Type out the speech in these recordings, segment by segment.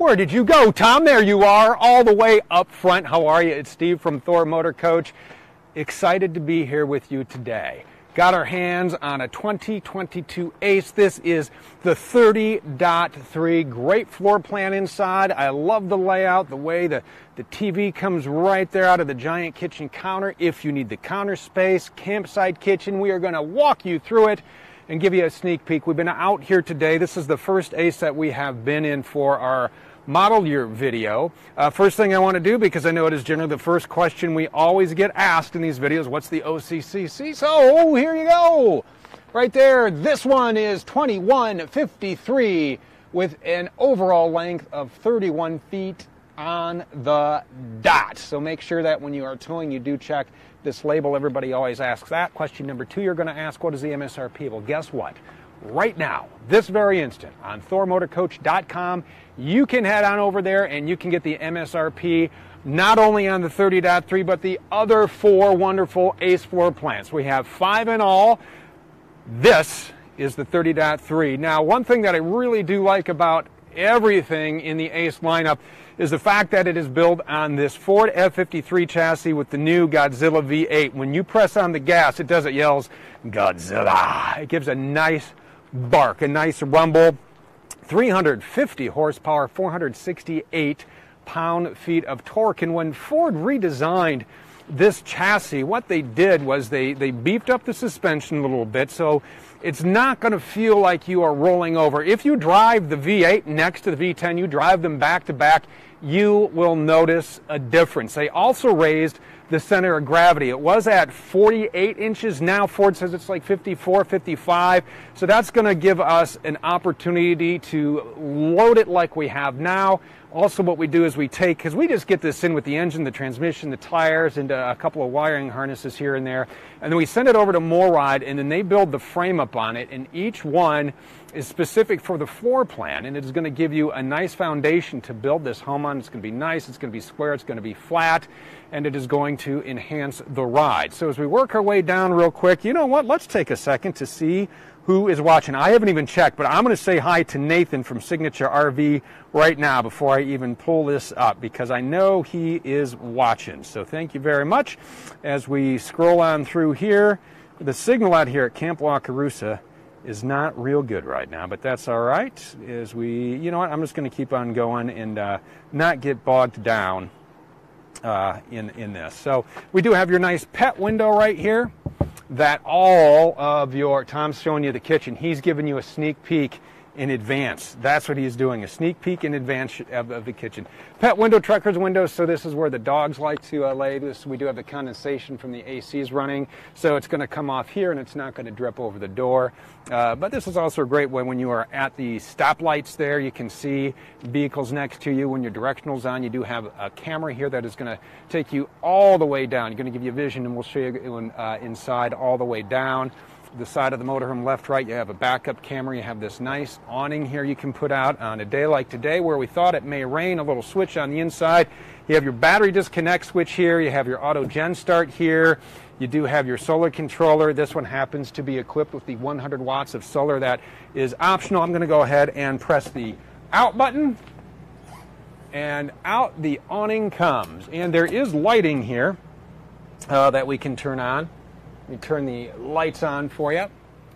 Where did you go, Tom? There you are, all the way up front. How are you? It's Steve from Thor Motor Coach. Excited to be here with you today. Got our hands on a 2022 Ace. This is the 30.3. Great floor plan inside. I love the layout, the way the, the TV comes right there out of the giant kitchen counter. If you need the counter space, campsite kitchen, we are going to walk you through it and give you a sneak peek. We've been out here today. This is the first Ace that we have been in for our model your video. Uh, first thing I want to do, because I know it is generally the first question we always get asked in these videos, what's the OCCC? So here you go. Right there, this one is 2153 with an overall length of 31 feet on the dot. So make sure that when you are towing, you do check this label. Everybody always asks that. Question number two, you're going to ask, what is the MSRP? Well, guess what? Right now, this very instant, on thormotorcoach.com. You can head on over there and you can get the MSRP not only on the 30.3, but the other four wonderful ACE floor plans. We have five in all. This is the 30.3. Now, one thing that I really do like about everything in the ACE lineup is the fact that it is built on this Ford F53 chassis with the new Godzilla V8. When you press on the gas, it does it yells Godzilla. It gives a nice bark, a nice rumble. 350 horsepower, 468 pound feet of torque. And when Ford redesigned this chassis, what they did was they, they beefed up the suspension a little bit so it's not going to feel like you are rolling over. If you drive the V8 next to the V10, you drive them back to back, you will notice a difference. They also raised the center of gravity. It was at 48 inches. Now Ford says it's like 54, 55. So that's going to give us an opportunity to load it like we have now. Also, what we do is we take, because we just get this in with the engine, the transmission, the tires, and uh, a couple of wiring harnesses here and there. And then we send it over to MORryde, and then they build the frame up on it. And each one is specific for the floor plan, and it is going to give you a nice foundation to build this home on. It's going to be nice, it's going to be square, it's going to be flat, and it is going to enhance the ride. So as we work our way down real quick, you know what? Let's take a second to see who is watching. I haven't even checked, but I'm going to say hi to Nathan from Signature RV right now before I even pull this up because I know he is watching. So thank you very much. As we scroll on through here, the signal out here at Camp Wakarusa is not real good right now, but that's all right. As we, you know what, I'm just going to keep on going and uh, not get bogged down uh, in in this. So we do have your nice pet window right here. That all of your Tom's showing you the kitchen. He's giving you a sneak peek in advance. That's what he's doing, a sneak peek in advance of, of the kitchen. Pet window, trucker's windows, so this is where the dogs like to uh, lay this. We do have the condensation from the ACs running, so it's going to come off here and it's not going to drip over the door. Uh, but this is also a great way when you are at the stoplights there, you can see vehicles next to you. When your directional's on, you do have a camera here that is going to take you all the way down. You're going to give you vision and we'll show you uh, inside all the way down the side of the motorhome left, right, you have a backup camera. You have this nice awning here you can put out on a day like today where we thought it may rain, a little switch on the inside. You have your battery disconnect switch here. You have your auto gen start here. You do have your solar controller. This one happens to be equipped with the 100 watts of solar that is optional. I'm going to go ahead and press the out button and out the awning comes. And there is lighting here uh, that we can turn on. Let me turn the lights on for you.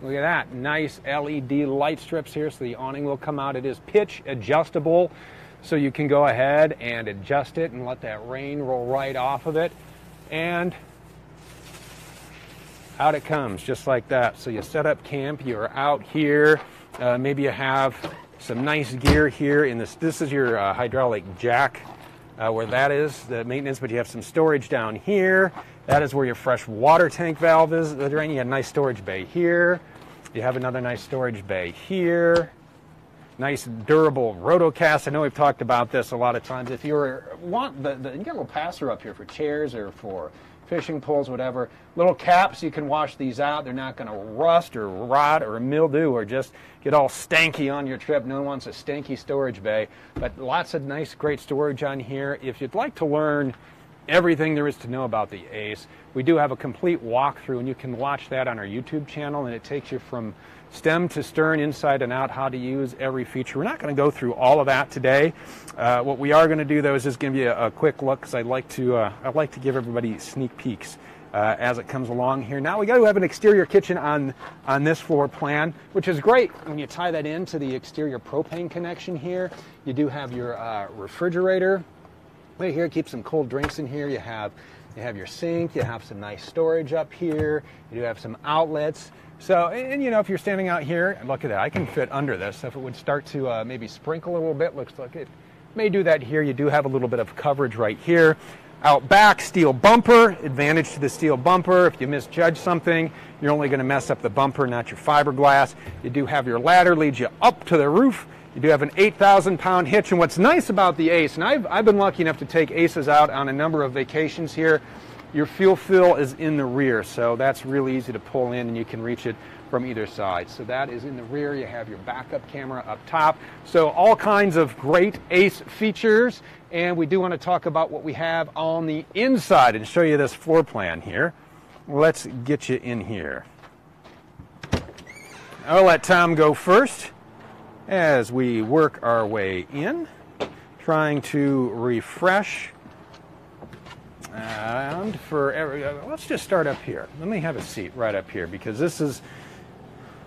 Look at that, nice LED light strips here so the awning will come out. It is pitch adjustable, so you can go ahead and adjust it and let that rain roll right off of it. And out it comes, just like that. So you set up camp, you're out here, uh, maybe you have some nice gear here in this. This is your uh, hydraulic jack uh, where that is, the maintenance, but you have some storage down here. That is where your fresh water tank valve is. The drain. You have a nice storage bay here. You have another nice storage bay here. Nice durable rotocast. I know we've talked about this a lot of times. If you want the, the you got a little passer up here for chairs or for fishing poles, whatever. Little caps, you can wash these out. They're not going to rust or rot or mildew or just get all stanky on your trip. No one wants a stanky storage bay. But lots of nice, great storage on here. If you'd like to learn everything there is to know about the Ace. We do have a complete walkthrough, and you can watch that on our YouTube channel, and it takes you from stem to stern, inside and out, how to use every feature. We're not going to go through all of that today. Uh, what we are going to do, though, is just give you a, a quick look, because I'd like to uh, I'd like to give everybody sneak peeks. Uh, as it comes along here. Now we got to have an exterior kitchen on on this floor plan, which is great when you tie that into the exterior propane connection here. You do have your uh, refrigerator right here. Keep some cold drinks in here. You have you have your sink. You have some nice storage up here. You do have some outlets. So, and, and, you know, if you're standing out here, look at that, I can fit under this. So If it would start to uh, maybe sprinkle a little bit, looks like it may do that here. You do have a little bit of coverage right here. Out back, steel bumper, advantage to the steel bumper. If you misjudge something, you're only going to mess up the bumper, not your fiberglass. You do have your ladder, leads you up to the roof. You do have an 8,000 pound hitch. And what's nice about the Ace, and I've, I've been lucky enough to take Aces out on a number of vacations here, your fuel fill is in the rear, so that's really easy to pull in and you can reach it from either side. So that is in the rear. You have your backup camera up top. So all kinds of great ACE features. And we do want to talk about what we have on the inside and show you this floor plan here. Let's get you in here. I'll let Tom go first as we work our way in, trying to refresh and for every, uh, let's just start up here. Let me have a seat right up here because this is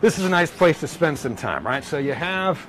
this is a nice place to spend some time, right? So you have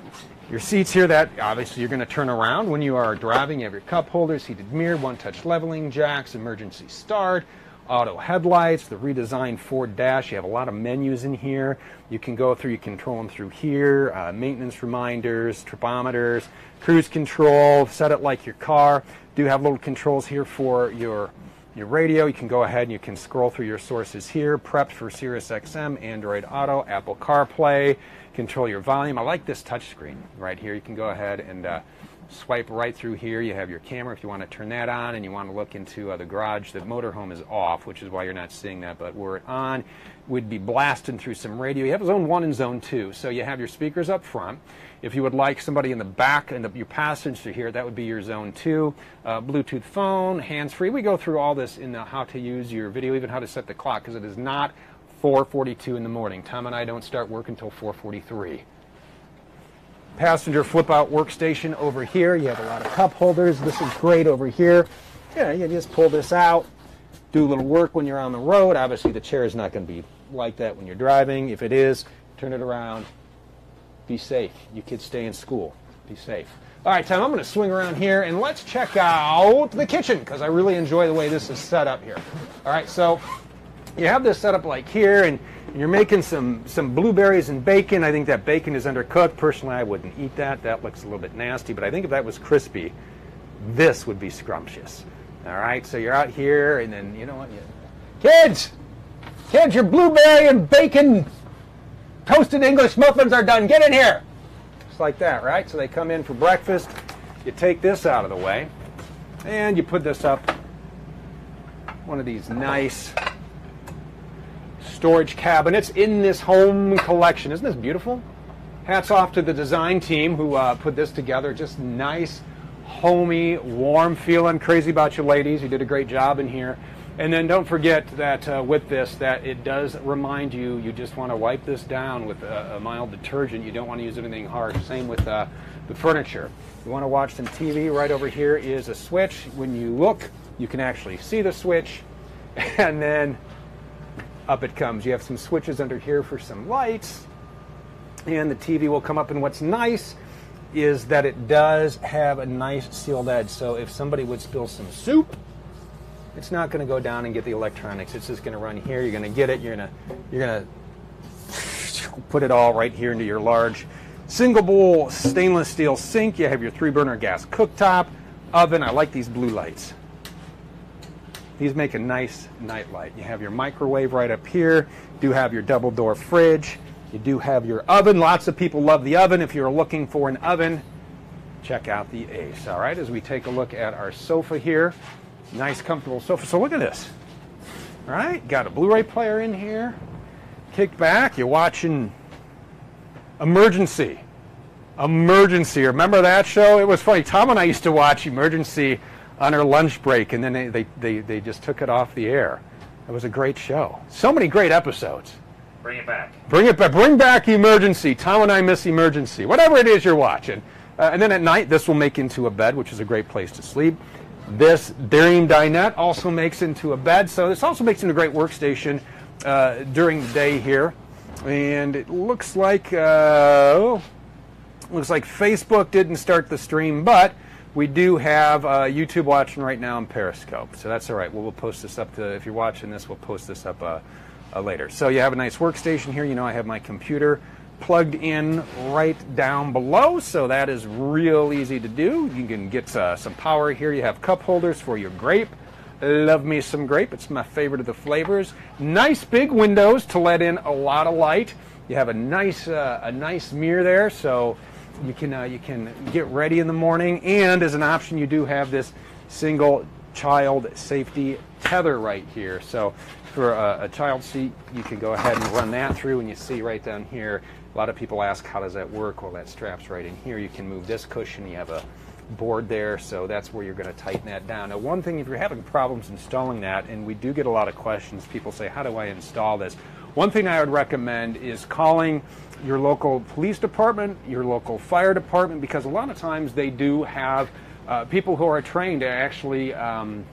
your seats here that obviously you're going to turn around when you are driving. You have your cup holders, heated mirror, one-touch leveling jacks, emergency start, auto headlights, the redesigned Ford dash. You have a lot of menus in here. You can go through, you control them through here, uh, maintenance reminders, tripometers, cruise control, set it like your car do have little controls here for your your radio. You can go ahead and you can scroll through your sources here. Prepped for Sirius XM, Android Auto, Apple CarPlay. Control your volume. I like this touchscreen right here. You can go ahead and uh, swipe right through here. You have your camera if you want to turn that on and you want to look into uh, the garage. The motorhome is off, which is why you're not seeing that. But were it on, We'd be blasting through some radio. You have zone one and zone two. So you have your speakers up front. If you would like somebody in the back and your passenger here, that would be your zone two. Uh, Bluetooth phone, hands-free. We go through all this in the how to use your video, even how to set the clock, because it is not 4:42 in the morning. Tom and I don't start work until 4:43. Passenger flip-out workstation over here. You have a lot of cup holders. This is great over here. Yeah, you just pull this out, do a little work when you're on the road. Obviously, the chair is not going to be like that when you're driving. If it is, turn it around, be safe. You kids stay in school. Be safe. All right, Tom, I'm going to swing around here and let's check out the kitchen because I really enjoy the way this is set up here. All right, so you have this set up like here and you're making some, some blueberries and bacon. I think that bacon is undercooked. Personally, I wouldn't eat that. That looks a little bit nasty, but I think if that was crispy, this would be scrumptious. All right, so you're out here and then, you know what? You, kids, kids, your blueberry and bacon toasted English muffins are done. Get in here. Just like that, right? So they come in for breakfast. You take this out of the way, and you put this up one of these nice storage cabinets in this home collection. Isn't this beautiful? Hats off to the design team who uh, put this together. Just nice, homey, warm feeling. Crazy about you ladies. You did a great job in here. And then don't forget that uh, with this, that it does remind you, you just want to wipe this down with a, a mild detergent. You don't want to use anything harsh. Same with uh, the furniture. You want to watch some TV, right over here is a switch. When you look, you can actually see the switch. And then up it comes. You have some switches under here for some lights. And the TV will come up. And what's nice is that it does have a nice sealed edge. So if somebody would spill some soup, it's not going to go down and get the electronics. It's just going to run here. You're going to get it. You're going to you're going to put it all right here into your large single bowl stainless steel sink. You have your three burner gas cooktop, oven. I like these blue lights. These make a nice night light. You have your microwave right up here. You do have your double door fridge. You do have your oven. Lots of people love the oven. If you're looking for an oven, check out the Ace. All right, as we take a look at our sofa here, Nice, comfortable sofa. So look at this. All right, got a Blu-ray player in here. Kick back, you're watching Emergency. Emergency. Remember that show? It was funny. Tom and I used to watch Emergency on her lunch break, and then they, they, they, they just took it off the air. It was a great show. So many great episodes. Bring it back. Bring it back. Bring back Emergency. Tom and I miss Emergency. Whatever it is you're watching. Uh, and then at night, this will make into a bed, which is a great place to sleep. This Dream Dinette also makes into a bed. So this also makes into a great workstation uh, during the day here. And it looks like uh, looks like Facebook didn't start the stream, but we do have uh, YouTube watching right now on Periscope. So that's all right. We'll, we'll post this up to if you're watching this, we'll post this up uh, uh, later. So you have a nice workstation here. You know I have my computer plugged in right down below, so that is real easy to do. You can get uh, some power here. You have cup holders for your grape. Love me some grape. It's my favorite of the flavors. Nice big windows to let in a lot of light. You have a nice uh, a nice mirror there, so you can uh, you can get ready in the morning. And as an option, you do have this single child safety tether right here. So for a, a, child seat, you can go ahead and run that through, and you see right down here. A lot of people ask, how does that work? Well, that strap's right in here. You can move this cushion. You have a board there, so that's where you're going to tighten that down. Now, one thing, if you're having problems installing that, and we do get a lot of questions, people say, how do I install this? One thing I would recommend is calling your local police department, your local fire department, because a lot of times they do have uh, people who are trained to actually um,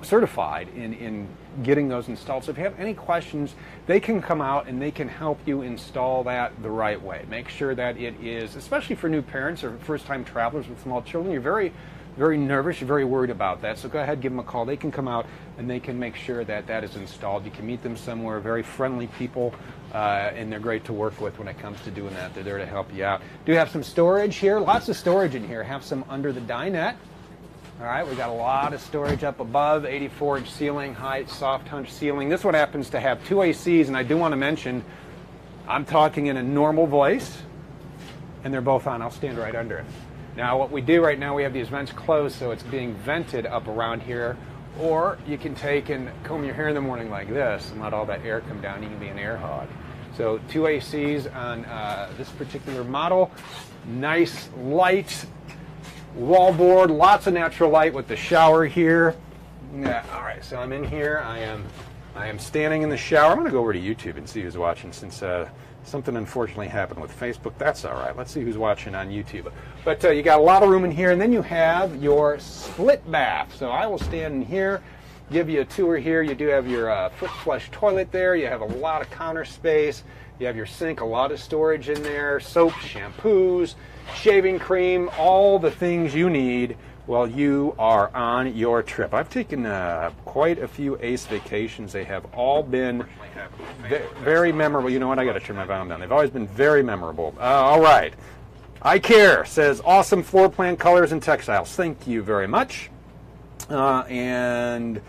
certified in, in getting those installed. So if you have any questions, they can come out and they can help you install that the right way. Make sure that it is, especially for new parents or first time travelers with small children, you're very, very nervous, you're very worried about that. So go ahead, give them a call. They can come out and they can make sure that that is installed. You can meet them somewhere, very friendly people, uh, and they're great to work with when it comes to doing that. They're there to help you out. Do have some storage here, lots of storage in here. Have some under the dinette. All right, we got a lot of storage up above, 84 inch ceiling height, soft hunch ceiling. This one happens to have two ACs, and I do want to mention I'm talking in a normal voice, and they're both on. I'll stand right under it. Now, what we do right now, we have these vents closed, so it's being vented up around here. Or you can take and comb your hair in the morning like this and let all that air come down. You can be an air hog. So two ACs on uh, this particular model. Nice light wallboard, lots of natural light with the shower here. Yeah, all right, so I'm in here. I am I am standing in the shower. I'm going to go over to YouTube and see who's watching since uh, something unfortunately happened with Facebook. That's all right. Let's see who's watching on YouTube. But uh, you got a lot of room in here, and then you have your split bath. So I will stand in here, give you a tour here. You do have your uh, foot flush toilet there. You have a lot of counter space. You have your sink, a lot of storage in there, soap, shampoos, shaving cream, all the things you need while you are on your trip. I've taken uh, quite a few ACE vacations. They have all been very memorable. You know what? I got to turn my volume down. They've always been very memorable. Uh, all right. I care says awesome floor plan colors and textiles. Thank you very much. Uh, and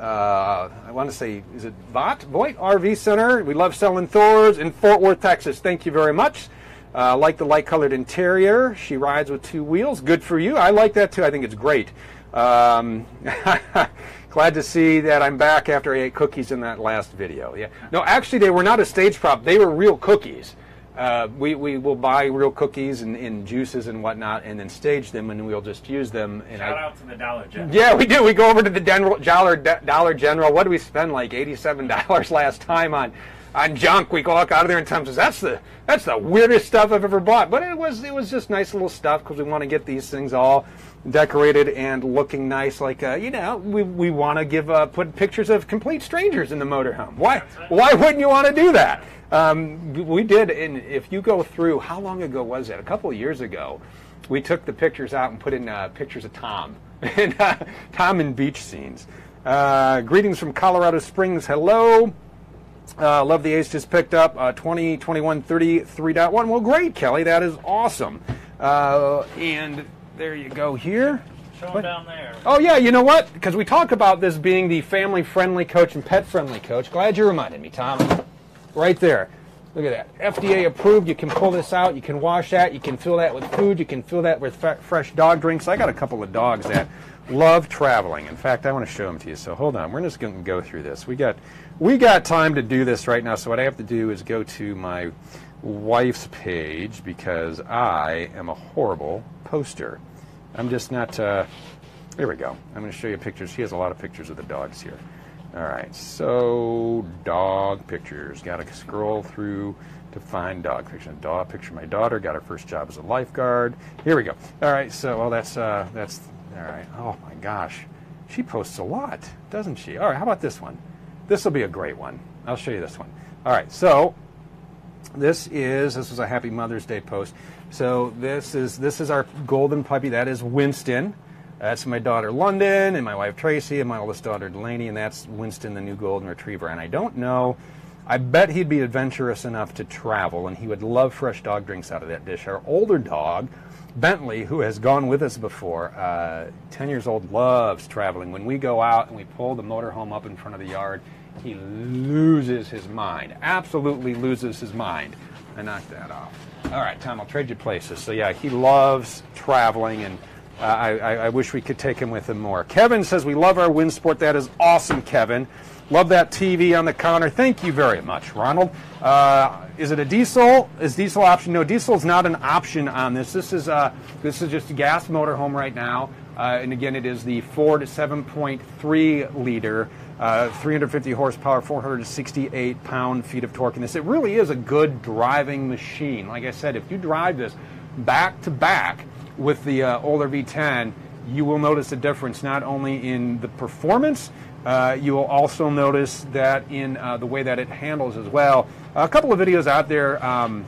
uh, I want to say, is it Vought Voigt RV Center? We love selling Thors in Fort Worth, Texas. Thank you very much. Uh, like the light colored interior. She rides with two wheels. Good for you. I like that too. I think it's great. Um, glad to see that I'm back after I ate cookies in that last video. Yeah. No, actually, they were not a stage prop. They were real cookies. Uh, we, we will buy real cookies and, and, juices and whatnot and then stage them and we'll just use them. And Shout I, out to the Dollar General. Yeah, we do. We go over to the Dollar, Dollar General. What do we spend? Like $87 last time on on junk. We walk out of there and Tom says, "That's the that's the weirdest stuff I've ever bought." But it was it was just nice little stuff because we want to get these things all decorated and looking nice. Like uh, you know, we we want to give uh, put pictures of complete strangers in the motorhome. Why why wouldn't you want to do that? Um, we did, and if you go through, how long ago was it? A couple of years ago, we took the pictures out and put in uh, pictures of Tom and uh, Tom in beach scenes. Uh, greetings from Colorado Springs. Hello. Uh, love the ace just picked up uh, 20, 21, 33.1. Well, great, Kelly. That is awesome. Uh, and there you go here. Show them down there. Oh, yeah, you know what? Because we talk about this being the family friendly coach and pet friendly coach. Glad you reminded me, Tom. Right there. Look at that. FDA approved. You can pull this out. You can wash that. You can fill that with food. You can fill that with fresh dog drinks. I got a couple of dogs that love traveling. In fact, I want to show them to you. So hold on. We're just going to go through this. We got we got time to do this right now. So what I have to do is go to my wife's page because I am a horrible poster. I'm just not. Uh, Here we go. I'm going to show you pictures. He has a lot of pictures of the dogs here. All right, so dog pictures. Got to scroll through to find dog picture. Dog picture. My daughter got her first job as a lifeguard. Here we go. All right, so well, that's uh, that's all right. Oh my gosh, she posts a lot, doesn't she? All right, how about this one? This will be a great one. I'll show you this one. All right, so this is this was a Happy Mother's Day post. So this is this is our golden puppy. That is Winston. That's my daughter London and my wife Tracy and my oldest daughter Delaney, and that's Winston, the new golden retriever. And I don't know. I bet he'd be adventurous enough to travel, and he would love fresh dog drinks out of that dish. Our older dog, Bentley, who has gone with us before, uh, 10 years old, loves traveling. When we go out and we pull the motorhome up in front of the yard, he loses his mind. Absolutely loses his mind. I knocked that off. All right, Tom, I'll trade you places. So, yeah, he loves traveling, and uh, I, I, wish we could take him with him more. Kevin says, We love our Windsport. That is awesome, Kevin. Love that TV on the counter. Thank you very much, Ronald. Uh, is it a diesel? Is diesel option? No, diesel is not an option on this. This is uh, this is just a gas motorhome right now. Uh, and again, it is the Ford 7.3 liter, uh, 350 horsepower, 468 pound feet of torque in this. It really is a good driving machine. Like I said, if you drive this back to back with the uh, older V10, you will notice a difference not only in the performance, uh, you will also notice that in uh, the way that it handles as well. A couple of videos out there um,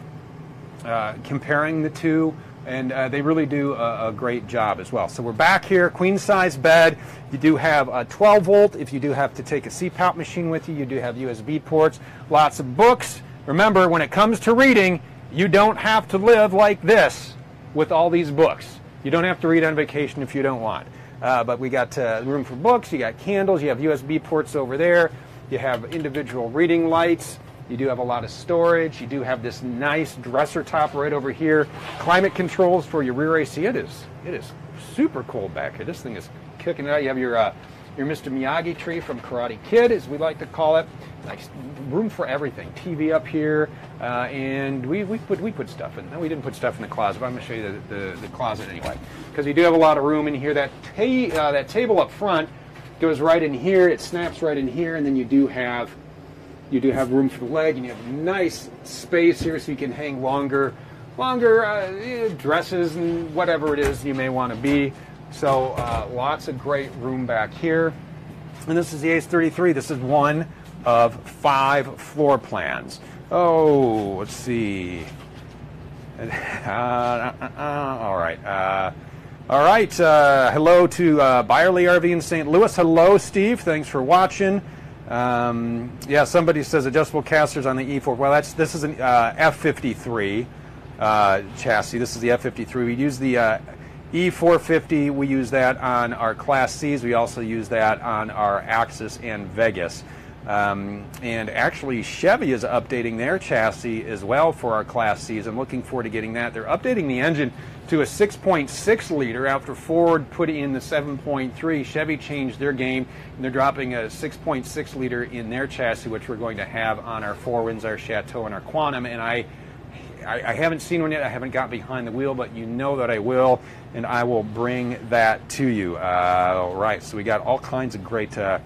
uh, comparing the two, and uh, they really do a, a, great job as well. So we're back here, queen size bed. You do have a 12 volt. If you do have to take a CPAP machine with you, you do have USB ports. Lots of books. Remember, when it comes to reading, you don't have to live like this with all these books. You don't have to read on vacation if you don't want. Uh, but we got uh, room for books, you got candles, you have USB ports over there, you have individual reading lights, you do have a lot of storage, you do have this nice dresser top right over here, climate controls for your rear AC. It is, it is super cold back here. This thing is kicking it out. You have your uh, your Mr. Miyagi tree from Karate Kid, as we like to call it. Nice room for everything. TV up here, uh, and we, we put we put stuff in. No, we didn't put stuff in the closet, but I'm going to show you the, the, the closet anyway, because you do have a lot of room in here. That ta- uh, that table up front goes right in here. It snaps right in here, and then you do have you do have room for the leg, and you have nice space here, so you can hang longer longer uh, dresses and whatever it is you may want to be. So uh, lots of great room back here. And this is the Ace 33. This is one of five floor plans. Oh, let's see. Uh, uh, uh, all right. Uh, all right. Uh, hello to Byerly RV in St. Louis. Hello, Steve. Thanks for watching. Um, yeah, somebody says adjustable casters on the E4. Well, that's this is an F53 chassis. This is the F53. We use the E450, we use that on our Class Cs. We also use that on our Axis and Vegas. Um, and actually, Chevy is updating their chassis as well for our Class Cs. I'm looking forward to getting that. They're updating the engine to a 6.6 liter after Ford put in the 7.3. Chevy changed their game, and they're dropping a 6.6 liter in their chassis, which we're going to have on our Four Winds, our Chateau, and our Quantum. And I I, I, haven't seen one yet. I haven't got behind the wheel, but you know that I will, and I will bring that to you. Uh, all right, so we got all kinds of great, uh,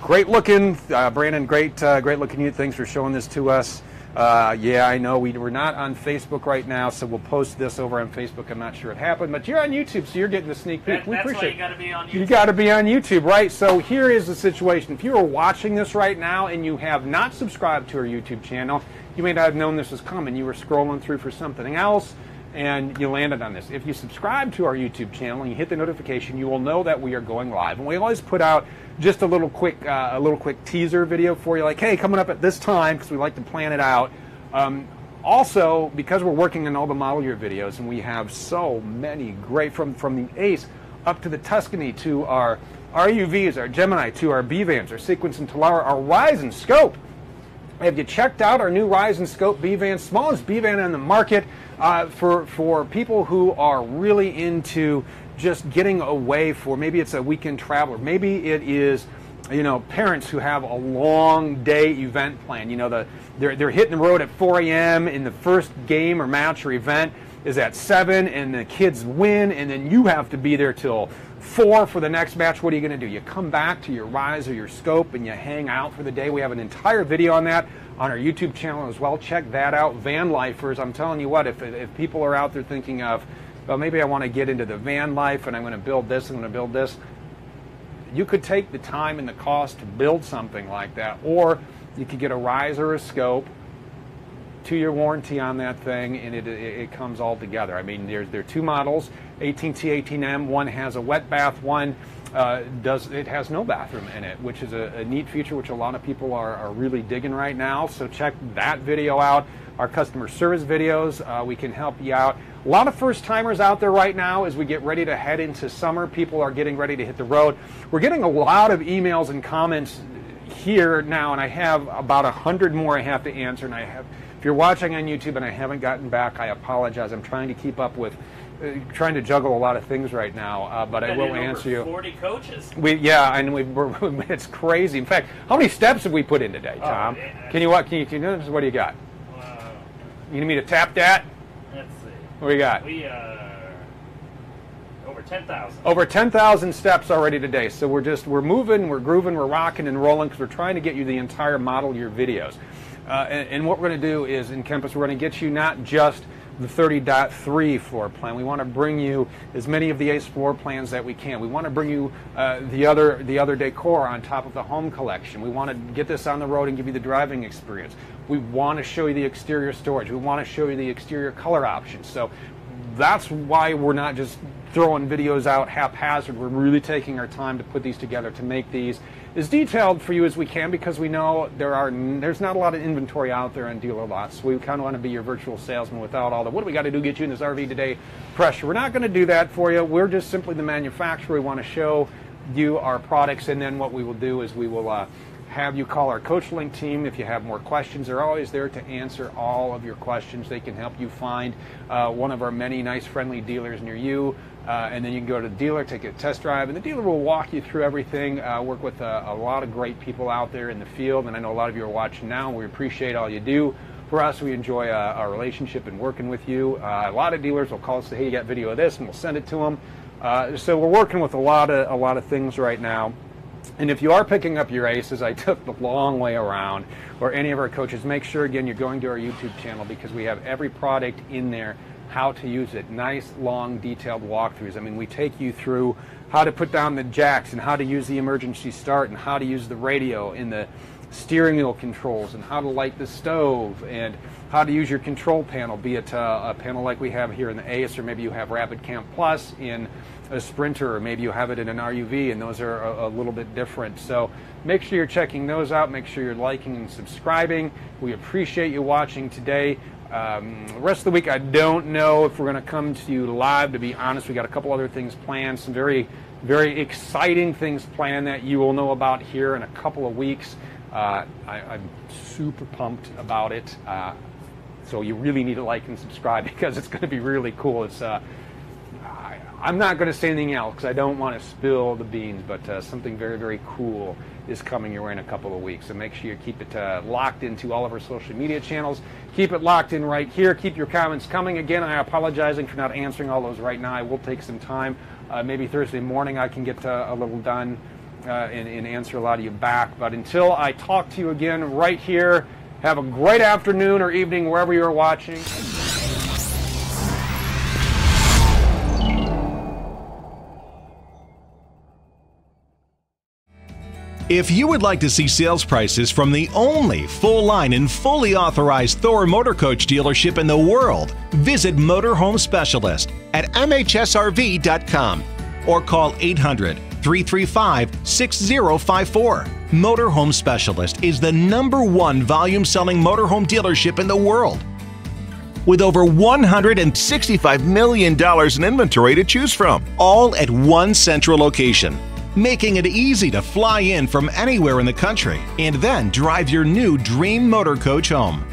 great looking, uh, Brandon, great, uh, great looking you. Thanks for showing this to us. Uh, yeah, I know we, we're not on Facebook right now, so we'll post this over on Facebook. I'm not sure it happened, but you're on YouTube, so you're getting the sneak peek. That, we appreciate you got to be on YouTube. You got to be on YouTube, right? So here is the situation. If you are watching this right now and you have not subscribed to our YouTube channel, you may not have known this was coming. You were scrolling through for something else and you landed on this. If you subscribe to our YouTube channel and you hit the notification, you will know that we are going live. And we always put out just a little quick, uh, a little quick teaser video for you, like, hey, coming up at this time, because we like to plan it out. Um, also, because we're working on all the model year videos, and we have so many great from from the Ace up to the Tuscany to our RUVs, our Gemini, to our B vans, our Sequence and Tellaro, our Rize and Scope. Have you checked out our new Rize and Scope B van? Smallest B van in the market uh, for for people who are really into just getting away for maybe it's a weekend traveler, maybe it is you know parents who have a long day event plan. You know the they're they're hitting the road at 4 a.m. in the first game or match or event is at 7 and the kids win, and then you have to be there till 4 for the next match, what are you going to do? You come back to your Rize or your scope and you hang out for the day. We have an entire video on that on our YouTube channel as well. Check that out. Van lifers, I'm telling you what, if, if people are out there thinking of, well, maybe I want to get into the van life and I'm going to build this, I'm going to build this, you could take the time and the cost to build something like that, or you could get a Rize or a scope two-year warranty on that thing, and it, it, it, comes all together. I mean, there's there are two models, 18T, 18M. One has a wet bath. One uh, does it has no bathroom in it, which is a, a, neat feature which a lot of people are, are really digging right now. So check that video out. Our customer service videos, uh, we can help you out. A lot of first timers out there right now as we get ready to head into summer. People are getting ready to hit the road. We're getting a lot of emails and comments here now, and I have about a hundred more I have to answer, and I have if you're watching on YouTube and I haven't gotten back, I apologize. I'm trying to keep up with, uh, trying to juggle a lot of things right now, uh, but I will answer you. 40 coaches. We yeah, and we we're, it's crazy. In fact, how many steps have we put in today, oh, Tom? Oh, Can you what? Can you, can you what do you got? You need me to tap that? Let's see. What do you got? We uh. Over 10,000. Over 10,000 steps already today. So we're just, we're moving, we're grooving, we're rocking and rolling because we're trying to get you the entire model year videos. Uh, and, and, what we're going to do is in Kempis, we're going to get you not just the 30.3 floor plan. We want to bring you as many of the ACE floor plans that we can. We want to bring you uh, the other the other decor on top of the home collection. We want to get this on the road and give you the driving experience. We want to show you the exterior storage. We want to show you the exterior color options. So that's why we're not just throwing videos out haphazard. We're really taking our time to put these together to make these as detailed for you as we can because we know there are there's not a lot of inventory out there on dealer lots. We kind of want to be your virtual salesman without all the what do we got to do to get you in this RV today pressure. We're not going to do that for you. We're just simply the manufacturer. We want to show you our products and then what we will do is we will uh, have you call our Coach Link team if you have more questions. They're always there to answer all of your questions. They can help you find uh, one of our many nice, friendly dealers near you. Uh, and then you can go to the dealer, take a test drive, and the dealer will walk you through everything. Uh, work with a, a, lot of great people out there in the field, and I know a lot of you are watching now. We appreciate all you do for us. We enjoy uh, our relationship and working with you. Uh, a lot of dealers will call us say, "Hey, you got video of this," and we'll send it to them. Uh, so we're working with a lot of a lot of things right now. And if you are picking up your aces, I took the long way around, or any of our coaches, make sure again you're going to our YouTube channel because we have every product in there how to use it. Nice, long, detailed walkthroughs. I mean, we take you through how to put down the jacks and how to use the emergency start and how to use the radio in the steering wheel controls and how to light the stove and how to use your control panel, be it uh, a panel like we have here in the Ace or maybe you have Rapid Camp Plus in a Sprinter or maybe you have it in an RUV and those are a, a little bit different. So make sure you're checking those out. Make sure you're liking and subscribing. We appreciate you watching today. Um, the rest of the week, I don't know if we're going to come to you live. To be honest, we got a couple other things planned, some very, very exciting things planned that you will know about here in a couple of weeks. Uh, I, am super pumped about it. Uh, so you really need to like and subscribe because it's going to be really cool. It's uh, I, am not going to say anything else because I don't want to spill the beans, but uh, something very, very cool is coming your way in a couple of weeks. So make sure you keep it uh, locked into all of our social media channels. Keep it locked in right here. Keep your comments coming. Again, I apologizing for not answering all those right now. I will take some time. Uh, maybe Thursday morning I can get uh, a little done uh, and, and answer a lot of you back. But until I talk to you again right here, have a great afternoon or evening wherever you're watching. If you would like to see sales prices from the only full line and fully authorized Thor Motor Coach dealership in the world, visit Motorhome Specialist at MHSRV.com or call 800 335 6054. Motorhome Specialist is the number one volume selling motorhome dealership in the world. With over $165 million in inventory to choose from, all at one central location making it easy to fly in from anywhere in the country and then drive your new dream motor coach home.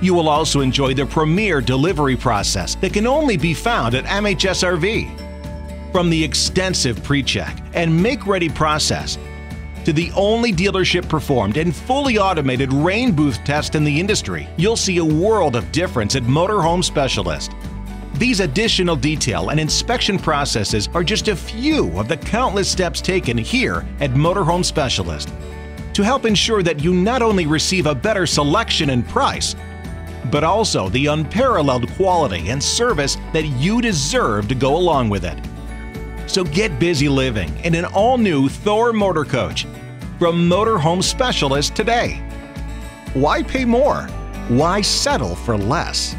You will also enjoy the premier delivery process that can only be found at MHSRV. From the extensive pre check and make ready process to the only dealership performed and fully automated rain booth test in the industry, you'll see a world of difference at Motorhome Specialist. These additional detail and inspection processes are just a few of the countless steps taken here at Motorhome Specialist to help ensure that you not only receive a better selection and price, but also the unparalleled quality and service that you deserve to go along with it. So get busy living in an all new Thor Motor Coach from Motorhome Specialist today. Why pay more? Why settle for less?